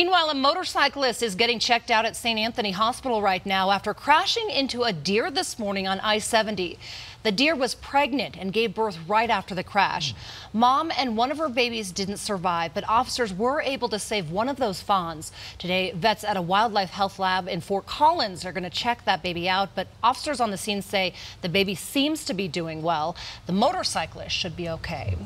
Meanwhile, a motorcyclist is getting checked out at St. Anthony Hospital right now after crashing into a deer this morning on I-70. The deer was pregnant and gave birth right after the crash. Mom and one of her babies didn't survive, but officers were able to save one of those fawns. Today, vets at a wildlife health lab in Fort Collins are going to check that baby out, but officers on the scene say the baby seems to be doing well. The motorcyclist should be okay.